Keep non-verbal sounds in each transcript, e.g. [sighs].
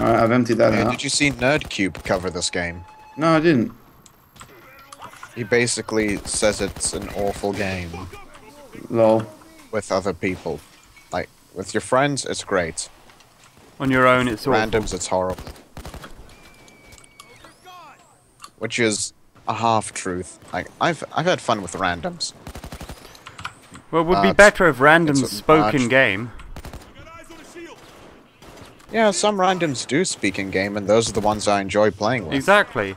Alright, I've emptied that Hey, out. did you see Nerdcube cover this game? No, I didn't. He basically says it's an awful game Lol. with other people. Like, with your friends, it's great. On your own, it's all. Randoms, it's horrible. Which is a half truth. Like, I've I've had fun with randoms. Well, it would be better if randoms spoke in large- game. Yeah, some randoms do speak in game, and those are the ones I enjoy playing with. Exactly.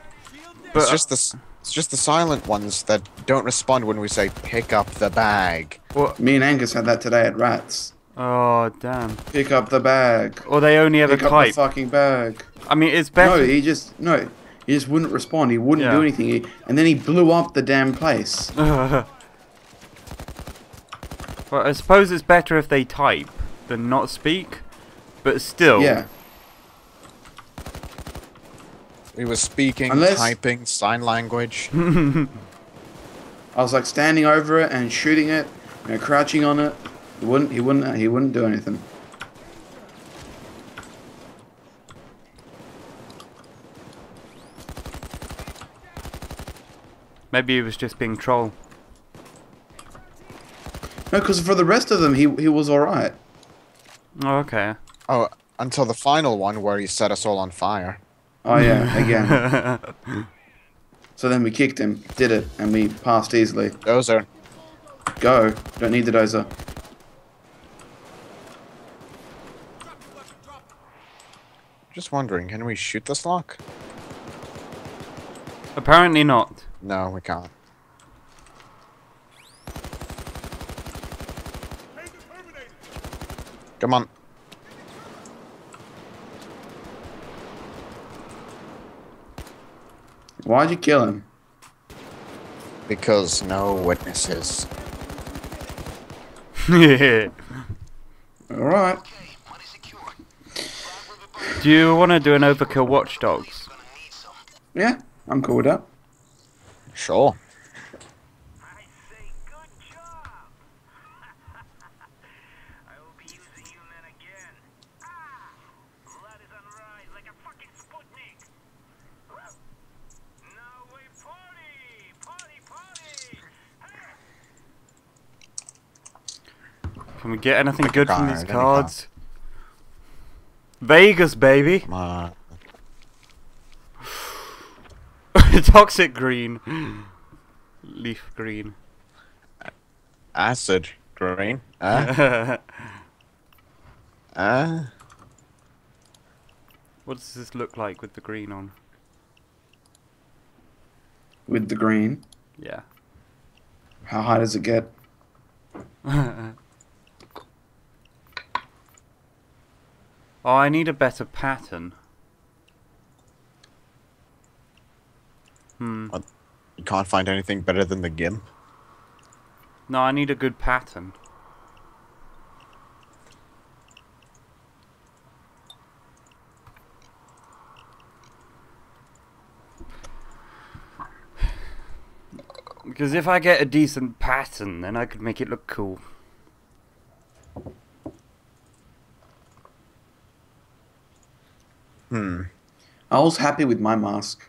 But it's just the it's just the silent ones that don't respond when we say pick up the bag. Well, Me and Angus had that today at Rats. oh damn. Pick up the bag. Or they only ever Pick up the fucking bag. I mean, it's better. No, he just no. He just wouldn't respond. He wouldn't Yeah. do anything. He, and then he blew up the damn place. [laughs] well, I suppose it's better if they type than not speak. But still. Yeah. We were speaking, Unless- typing, sign language. [laughs] I was like standing over it and shooting it, you know, crouching on it. He wouldn't. He wouldn't. He wouldn't do anything. Maybe he was just being troll. No, because for the rest of them, he he was all right. Oh, okay. Oh, until the final one where he set us all on fire. Oh yeah, [laughs] again. [laughs] so then we kicked him, did it, and we passed easily. Those are Go. Don't need the dozer. just wondering, can we shoot this lock? Apparently not. No, we can't. Come on. Why'd you kill him? Because no witnesses. [laughs] do All right. Do you want to do an overkill Watch Dogs? Yeah, I'm cool with that. Sure. I say good job. I will be using you men again. Ah, blood is on rise like a fucking Sputnik. Now we party, party, party. Can we get anything good from these cards? Vegas, baby. [sighs] Toxic green. Leaf green. Acid green. Uh, [laughs] uh, what does this look like with the green on? With the green. Yeah. How high does it get? [laughs] Oh, I need a better pattern. Hmm. you can't find anything better than the GIMP. No, I need a good pattern. [sighs] Because if I get a decent pattern, then I could make it look cool. Hmm. I was happy with my mask.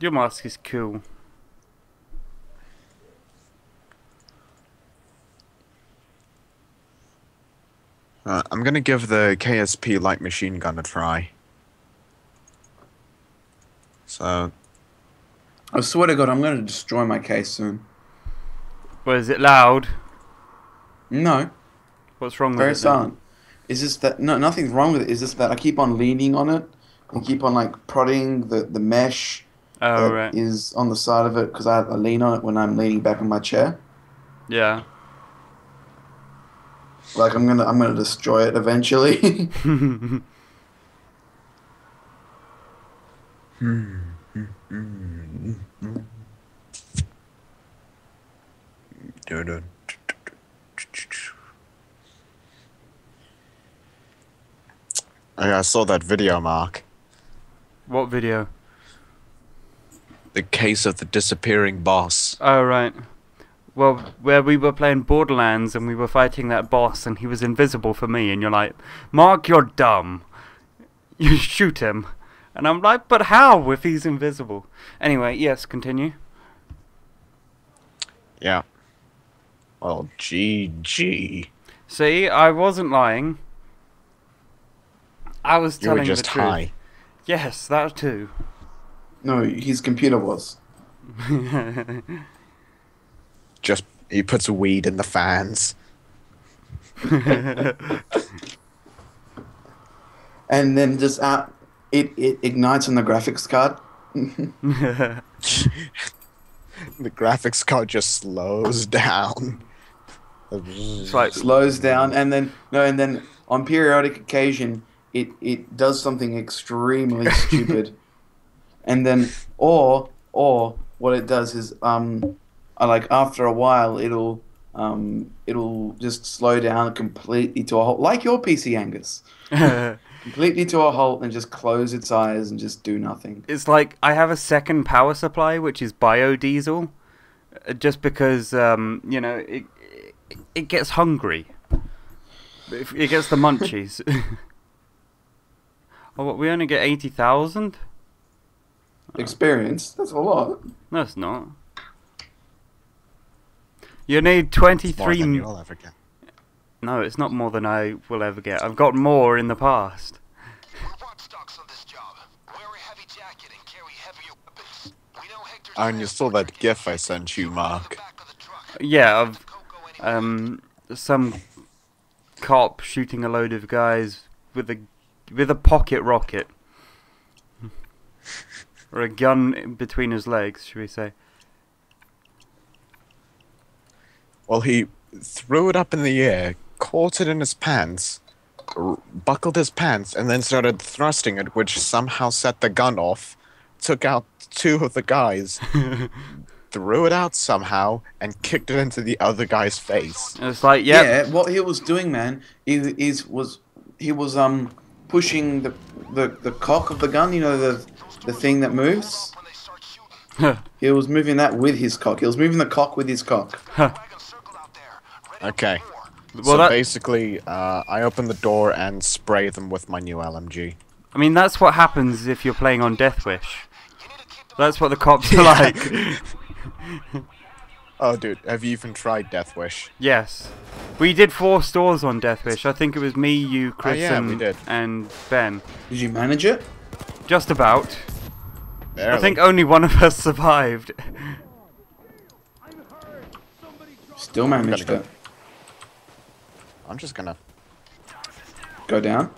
Your mask is cool. Uh, I'm gonna give the KSP light machine gun a try. So, I swear to God, I'm going to destroy my case soon. Well, is it loud? No, What's wrong with it? very silent. then? Silent. Is just that no, nothing's wrong with it. It's just that I keep on leaning on it and keep on like prodding the the mesh Oh, that is right. on the side of it because I, I lean on it when I'm leaning back in my chair. Yeah. Like I'm gonna I'm gonna destroy it eventually. [laughs] [laughs] I I saw that video, Mark. what video? The case of the disappearing boss. Oh, right. Well, where we were playing Borderlands and we were fighting that boss and he was invisible for me, and you're like, Mark, you're dumb. [laughs] you shoot him. And I'm like, but how if he's invisible? Anyway, yes, continue. Yeah. Well, GG. See, I wasn't lying. I was You were telling just the truth. Yes, that too. No, his computer was. [laughs] Just he puts weed in the fans. [laughs] And then just uh, it, it ignites on the graphics card. [laughs] The graphics card just slows down. it's like slows down and then no and then on periodic occasion it it does something extremely stupid [laughs] and then or or what it does is um like after a while it'll um it'll just slow down completely to a halt like your pc angus [laughs] completely to a halt and just close its eyes and just do nothing it's like I have a second power supply, which is biodiesel, uh, just because um, you know it, it it gets hungry. It it gets the munchies. [laughs] oh, what, we only get eighty thousand? experience that's a lot No, it's not. You need 23... It's more than you'll ever get. No, it's not more than I will ever get. I've got more in the past. We're rock stocks on this job. Wear a heavy jacket and carry heavier weapons. We know Hector's you saw that gif I sent you, Mark. back of the truck. Yeah, of um some cop shooting a load of guys with a with a pocket rocket or a gun in between his legs, should we say? Well, he threw it up in the air, caught it in his pants, r- buckled his pants, and then started thrusting it, which somehow set the gun off, took out two of the guys, [laughs] threw it out somehow, and kicked it into the other guy's face. And it's like, yep, Yeah, what he was doing, man, is, is was he was um pushing the, the the cock of the gun, you know, the the thing that moves. When they start shooting, He was moving that with his cock. He was moving the cock with his cock. wagon circled out there. Ready Okay. Well, so that- basically, uh, I open the door and spray them with my new LMG. I mean that's what happens if you're playing on Death Wish. You need to keep the That's what the cops are [laughs] like. [laughs] Oh, dude, have you even tried Death Wish? yes. We did four stores on Death Wish. I think it was me, you, oh, Chris, Oh, yeah, we and, did. and Ben. Did you manage it? Just about. Barely. I think only one of us [laughs] survived. Still managed go. it. I'm just gonna. Go down.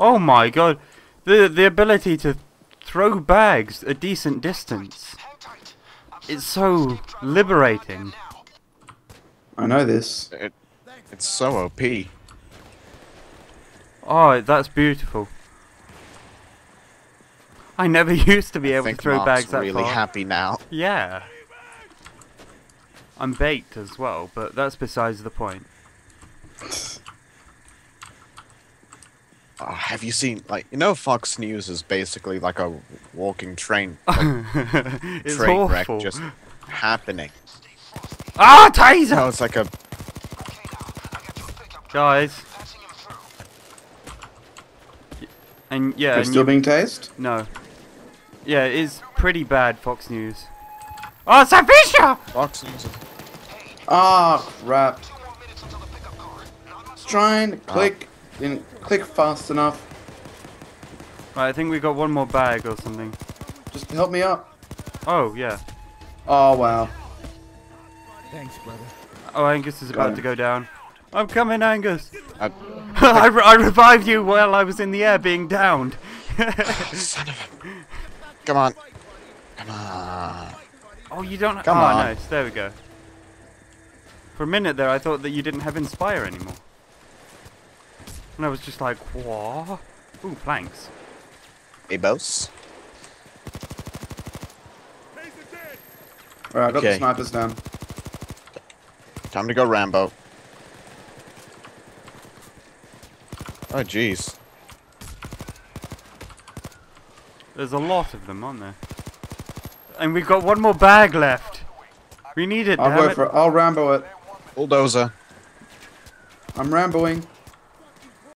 Oh my god. The the ability to throw bags a decent distance. Hang tight. I'm It's so liberating. I know this. It, it's so OP. Oh, that's beautiful. I never [laughs] used to be I able to throw Mark's bags that really far. happy now. Yeah. I'm baked as well, but that's besides the point. Oh, have you seen like you know Fox News is basically like a walking train [laughs] like, it's train awful. wreck just happening. Ah, taser! No, it's like a Okay, now. I got you a pickup truck. Guys, Patching him through. and yeah, You're and still you- being tased? no. Yeah, it's pretty bad, Fox News. Oh, it's a Fisher! Fox News. Is, Ah, crap. Two more minutes until the pickup car. Not much Trying to click. Didn't click fast enough. Right, I think we got one more bag or something. Just help me up. Oh, yeah. Oh, wow. Thanks, brother. Oh, Angus is about him. to go down. I'm coming, Angus! [laughs] I, re- I revived you while I was in the air being downed. [laughs] son of a. Come on. Come on. oh, you don't. Come oh, on. nice. There we go. For a minute there, I thought that you didn't have Inspire anymore. And I was just like, what? Ooh, planks. Hey, boss. Alright, I got Okay. the snipers down. Time to go Rambo. Oh, jeez. There's a lot of them, aren't there? And we've got one more bag left. We need it, I'll go it. for it. I'll Rambo it. Bulldozer. I'm Ramboing.